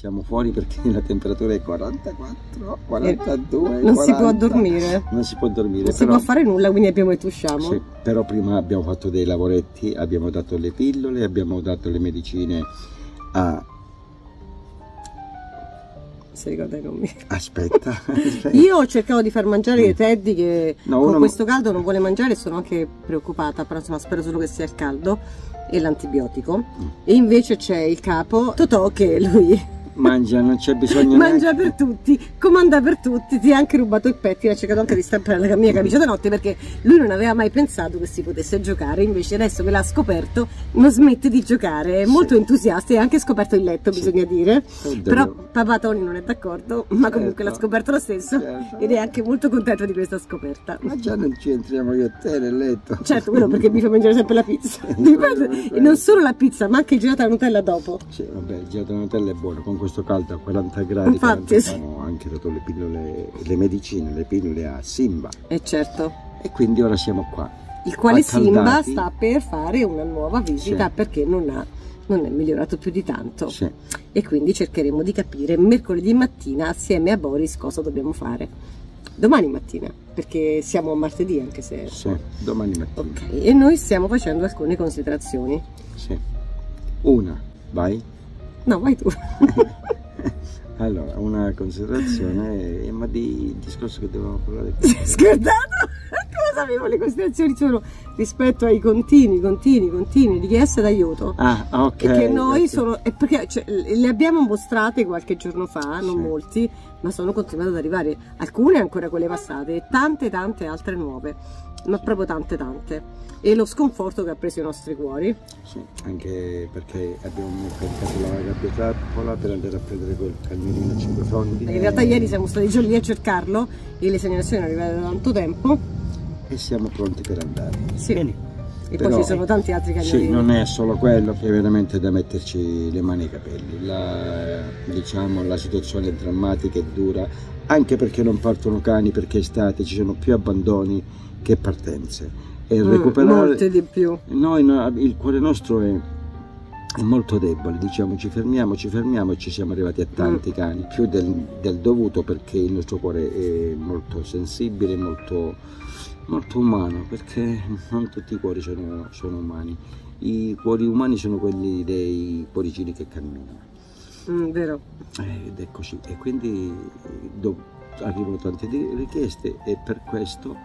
siamo fuori perché la temperatura è 44, 42. Eh, non 40. si può dormire. Non si può dormire. Non si però, può fare nulla, quindi abbiamo detto usciamo. sì, però prima abbiamo fatto dei lavoretti, abbiamo dato le pillole, abbiamo dato le medicine a... Si ricorda i nomi. Aspetta. aspetta. Io cercavo di far mangiare i Teddy che No, con questo caldo non vuole mangiare e sono anche preoccupata, però insomma spero solo che sia il caldo e l'antibiotico. Mm. E invece c'è il capo Totò che lui Mangia, non c'è bisogno mangia neanche- per tutti, comanda per tutti, ti ha anche rubato il pettine, ha cercato anche di stampare la mia camicia da notte perché lui non aveva mai pensato che si potesse giocare, invece adesso che l'ha scoperto non smette di giocare, è molto entusiasta e ha anche scoperto il letto Sì. bisogna dire, Oddio. però papà Tony non è d'accordo, ma comunque l'ha Certo. scoperto lo stesso Certo. ed è anche molto contento di questa scoperta. Ma già non ci entriamo io e te nel letto. Certo, quello perché mi fa mangiare sempre la pizza. E non solo la pizza, ma anche il gelato alla Nutella dopo. Sì, vabbè, il gelato alla Nutella è buono, con questo caldo a 40 gradi Infatti, 40, sì. abbiamo anche dato le pillole, le medicine, le pillole a Simba E certo. e quindi ora siamo qua. Il quale Simba sta per fare una nuova visita Sì. perché non, ha, non è migliorato più di tanto. Sì, E quindi cercheremo di capire mercoledì mattina assieme a Boris cosa dobbiamo fare. Domani mattina, perché siamo a martedì anche se... sì, domani mattina. Ok, e noi stiamo facendo alcune considerazioni. Sì. Una, vai. No, vai tu. Allora, una considerazione, eh, ma di discorso che dovevamo parlare qui. Scordato? Sapevo? Le considerazioni sono rispetto ai continui, continui, continui, richieste d'aiuto. Ah, ok. che noi sono perché cioè, le abbiamo mostrate qualche giorno fa, non Sì. molti, ma sono continuate ad arrivare alcune ancora quelle passate e tante tante altre nuove, ma proprio tante tante. E lo sconforto che ha preso i nostri cuori. Sì, anche perché abbiamo caricato la gabbia trappola per andare a prendere quel cagnolino a cinque frondi. In realtà ieri siamo stati già lì a cercarlo e le segnalazioni sono arrivate da tanto tempo. E siamo pronti per andare. Sì. Vieni. E Però- poi ci sono tanti altri cagnolini. Sì, non è solo quello che è veramente da metterci le mani ai capelli. La, diciamo, la situazione è drammatica e dura, anche perché non partono cani, perché è estate ci sono più abbandoni che partenze. E Mm, recuperare... molte di più. Noi, no, il cuore nostro è, è molto debole, diciamo ci fermiamo, ci fermiamo e ci siamo arrivati a tanti cani, più del, del dovuto perché il nostro cuore è molto sensibile, molto, molto umano, perché non tutti i cuori sono, sono umani. I cuori umani sono quelli dei cuoricini che camminano. Mm, vero. Eh, Ed è così. E quindi do- arrivano tante richieste e per questo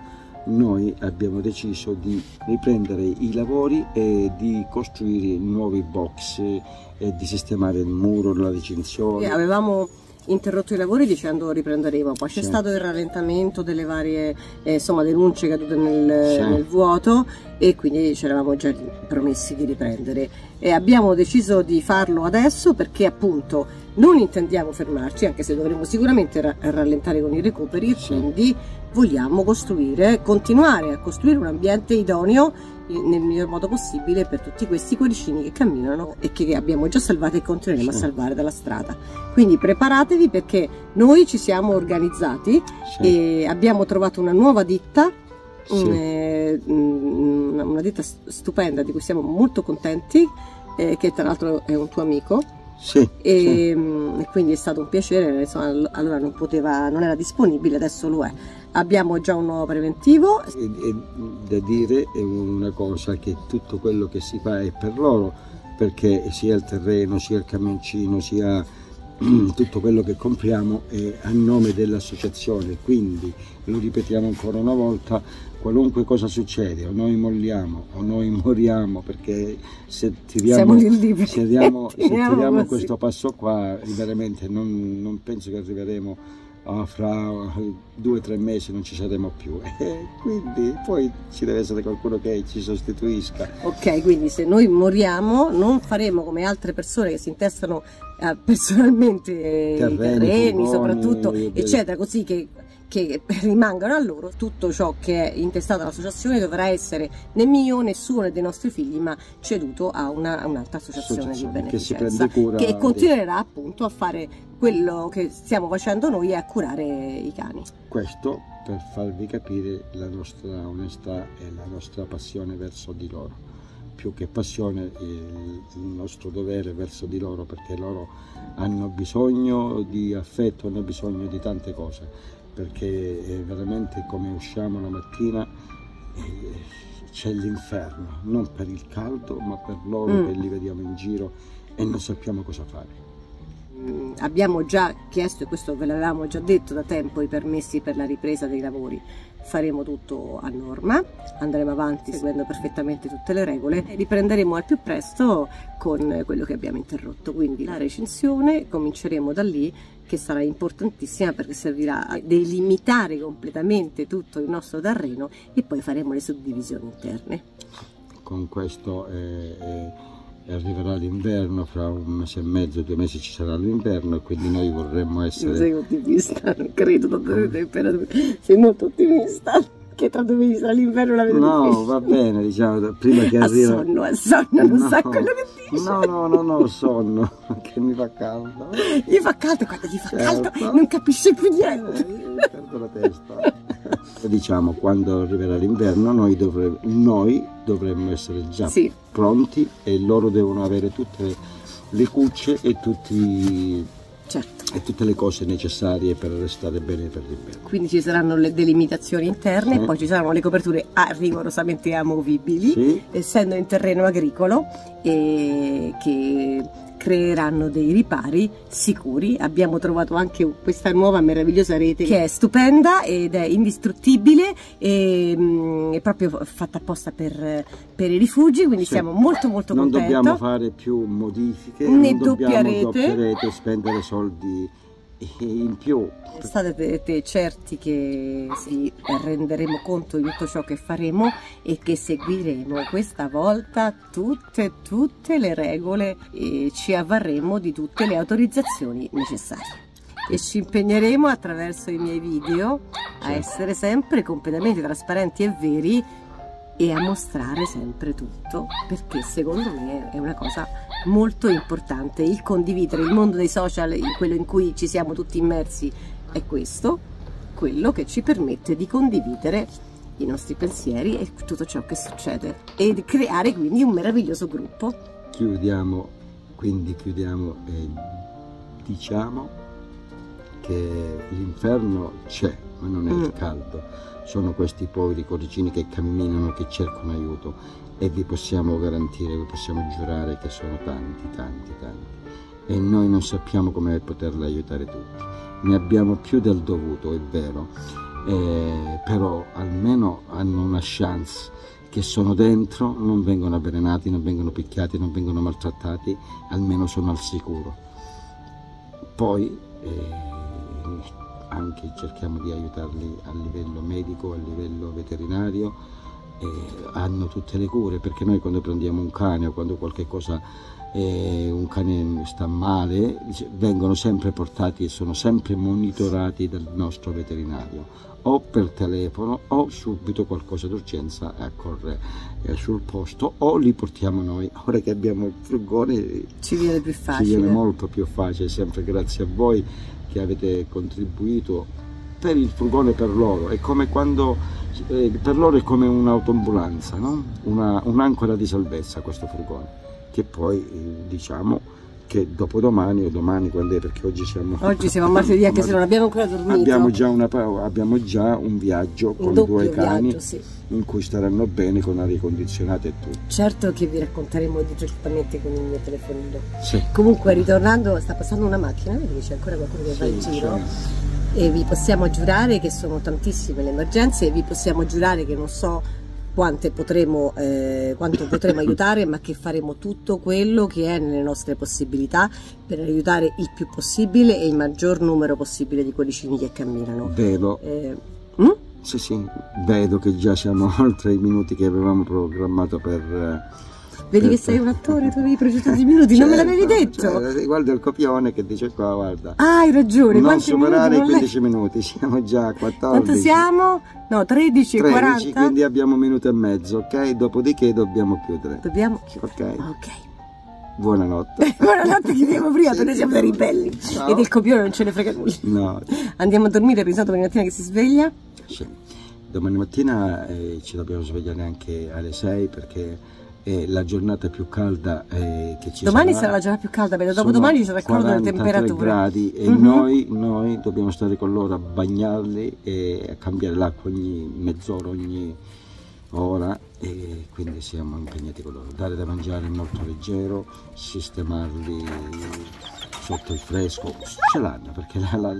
noi abbiamo deciso di riprendere i lavori e di costruire nuovi box e di sistemare il muro, la recinzione. Avevamo interrotto i lavori dicendo riprenderemo, poi c'è Sì. stato il rallentamento delle varie eh, insomma, denunce cadute nel, Sì. nel vuoto e quindi ci eravamo già promessi di riprendere e abbiamo deciso di farlo adesso perché appunto non intendiamo fermarci anche se dovremo sicuramente ra- rallentare con i recuperi e quindi vogliamo costruire, continuare a costruire un ambiente idoneo nel miglior modo possibile per tutti questi cuoricini che camminano e che abbiamo già salvato e continueremo Sì. a salvare dalla strada. Quindi preparatevi perché noi ci siamo organizzati Sì. e abbiamo trovato una nuova ditta, Sì. eh, una ditta st- stupenda di cui siamo molto contenti, eh, che tra l'altro è un tuo amico Sì, sì. e, mm, e quindi è stato un piacere, insomma, all- allora non poteva, non era disponibile, adesso lo è. Abbiamo già un nuovo preventivo, E, e da dire è una cosa che tutto quello che si fa è per loro, perché sia il terreno, sia il camioncino, sia tutto quello che compriamo è a nome dell'associazione, quindi lo ripetiamo ancora una volta, qualunque cosa succede, o noi molliamo o noi moriamo, perché se tiriamo, se tiriamo, se tiriamo questo passo qua, veramente non, non penso che arriveremo ah, fra due o tre mesi, non ci saremo più. E quindi poi ci deve essere qualcuno che ci sostituisca. Ok, quindi se noi moriamo non faremo come altre persone che si intestano personalmente eh, Terreni, i terreni, furgoni, soprattutto, eccetera, così che, che rimangano a loro. Tutto ciò che è intestato all'associazione dovrà essere né mio, nessuno dei nostri figli, ma ceduto a, una- a un'altra associazione di Associazione che si beneficenza che di- continuerà appunto a fare quello che stiamo facendo noi e a curare i cani. Questo per farvi capire la nostra onestà e la nostra passione verso di loro. Più che passione il, nostro dovere verso di loro perché loro hanno bisogno di affetto, hanno bisogno di tante cose perché è veramente come usciamo la mattina eh, c'è l'inferno, non per il caldo ma per loro mm. che li vediamo in giro e non sappiamo cosa fare. Mm, abbiamo già chiesto, e questo ve l'avevamo già detto da tempo, i permessi per la ripresa dei lavori. Faremo tutto a norma, andremo avanti seguendo perfettamente tutte le regole e riprenderemo al più presto con quello che abbiamo interrotto. Quindi la recensione cominceremo da lì che sarà importantissima perché servirà a delimitare completamente tutto il nostro terreno e poi faremo le suddivisioni interne. Con questo eh, eh arriverà l'inverno, fra un mese e mezzo, due mesi ci sarà l'inverno e quindi noi vorremmo essere... Non sei ottimista, non credo, sei molto ottimista che tra due mesi sarà l'inverno la vedo No, difficile. va bene, diciamo, prima che arriva... A sonno, a sonno, non no, sa quello che dice. No, no, no, no, sonno, che mi fa caldo. Gli fa caldo, quando gli fa certo. caldo non capisce più niente. Eh, perdo la testa. diciamo, quando arriverà l'inverno noi, dovre noi dovremmo essere già sì. pronti e loro devono avere tutte le cucce e tutti certo. e tutte le cose necessarie per restare bene per l'inverno. Quindi ci saranno le delimitazioni interne, sì. poi ci saranno le coperture rigorosamente amovibili, sì. essendo in terreno agricolo e che creeranno dei ripari sicuri. Abbiamo trovato anche questa nuova meravigliosa rete che è stupenda ed è indistruttibile e mm, è proprio fatta apposta per, per i rifugi, quindi sì. siamo molto molto non contenti. Non dobbiamo fare più modifiche, né non doppia rete. doppia rete, spendere soldi in più. State certi che vi renderemo conto di tutto ciò che faremo e che seguiremo questa volta tutte, tutte le regole e ci avvarremo di tutte le autorizzazioni necessarie e ci impegneremo attraverso i miei video a essere sempre completamente trasparenti e veri e a mostrare sempre tutto perché secondo me è una cosa molto importante. Il condividere il mondo dei social quello in cui ci siamo tutti immersi è questo quello che ci permette di condividere i nostri pensieri e tutto ciò che succede e di creare quindi un meraviglioso gruppo. Chiudiamo quindi chiudiamo e diciamo che l'inferno c'è ma non è mm. il caldo sono questi poveri cuoricini che camminano, che cercano aiuto e vi possiamo garantire, vi possiamo giurare che sono tanti, tanti, tanti e noi non sappiamo come poterli aiutare tutti. Ne abbiamo più del dovuto, è vero, eh, però almeno hanno una chance che sono dentro, non vengono avvelenati, non vengono picchiati, non vengono maltrattati, almeno sono al sicuro. Poi eh, anche cerchiamo di aiutarli a livello medico, a livello veterinario, hanno tutte le cure perché noi quando prendiamo un cane o quando qualche cosa, eh, un cane sta male, vengono sempre portati e sono sempre monitorati dal nostro veterinario. O per telefono o subito qualcosa d'urgenza accorre eh, sul posto o li portiamo noi. Ora che abbiamo il furgone ci viene più facile ci viene molto più facile sempre grazie a voi che avete contribuito per il furgone per loro, è come quando per loro è come un'autoambulanza, no? Una, un'ancora di salvezza questo furgone, che poi eh, diciamo che dopodomani o domani quando è perché oggi siamo oggi siamo a martedì anche se non abbiamo ancora dormito abbiamo già, una, abbiamo già un viaggio un con due cani viaggio, sì. in cui staranno bene con aria condizionata e tutto certo che vi racconteremo direttamente con il mio telefonino sì. comunque ritornando sta passando una macchina vedi c'è ancora qualcuno che sì, va in giro e vi possiamo giurare che sono tantissime le emergenze e vi possiamo giurare che non so potremo, eh, quanto potremo aiutare, ma che faremo tutto quello che è nelle nostre possibilità per aiutare il più possibile e il maggior numero possibile di cuoricini che camminano. Vedo. Eh, hm? Sì, sì, vedo che già siamo oltre i minuti che avevamo programmato per... Eh, Vedi che sei un attore, tu avevi progettato i minuti, certo, non me l'avevi certo, detto? Cioè, guarda il copione che dice qua, guarda. Ah, hai ragione. Non superare i 15 minuti, siamo già a 14. Quanto siamo? No, 13, 13 40. quindi abbiamo un minuto e mezzo, ok? Dopodiché dobbiamo chiudere. Dobbiamo chiudere. Ok. Ok. Buonanotte. Buonanotte, chiudiamo prima, perché noi siamo dei ribelli. Ciao. E del copione non ce ne frega nulla. No. Andiamo a dormire pensando domani mattina che si sveglia? Sì. Domani mattina eh, ci dobbiamo svegliare anche alle 6 perché è la giornata più calda eh, che ci Domani sarà. sarà la giornata più calda, perché dopodomani ci sarà il delle 43 temperature. gradi e Mhm. noi, noi dobbiamo stare con loro a bagnarli e a cambiare l'acqua ogni mezz'ora, ogni ora e quindi siamo impegnati con loro. Dare da mangiare molto leggero, sistemarli sotto il fresco, ce l'hanno perché la- la- il,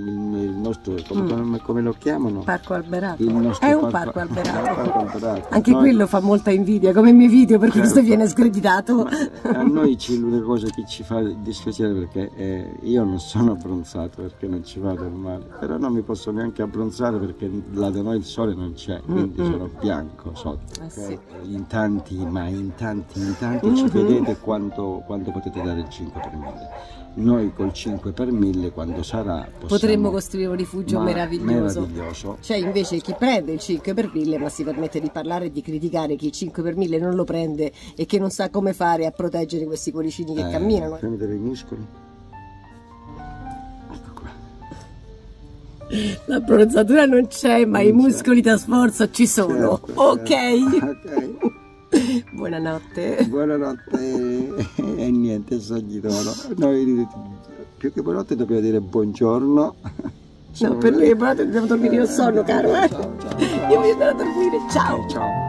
nostro, come, Mm. come- come lo chiamano? Parco alberato. È un parco il alberato. parco alberato. Anche Noi- quello fa molta invidia, come i miei video, per questo Certo. viene screditato. Ma a noi c'è l'unica cosa che ci fa dispiacere perché eh, io non sono abbronzato perché non ci vado al mare, però non mi posso neanche abbronzare perché là da noi il sole non c'è, quindi Mm, mm. sono bianco sotto. Eh ok? sì. In tanti, ma in tanti, in tanti ci Mhm. vedete quanto, quanto potete dare il 5 per 1000. Noi col 5 per 1000 quando sarà possiamo- Potremmo costruire un rifugio meraviglioso. meraviglioso. C'è invece chi prende il 5 per 1000 ma si permette di parlare e di criticare chi il 5 per 1000 non lo prende e che non sa come fare a proteggere questi cuoricini che Eh, camminano. Fammi vedere i muscoli. Ecco qua. La bronzatura non c'è, ma Non i muscoli da sforzo ci sono. Certo, ok. certo. Ok. Buonanotte. Buonanotte e niente, sogni d'oro. Noi più che buonanotte dobbiamo dire buongiorno. No, per noi buonanotte dobbiamo dormire io sonno, caro. eh. Ciao, ciao, Io voglio andare a dormire. Ciao. ciao.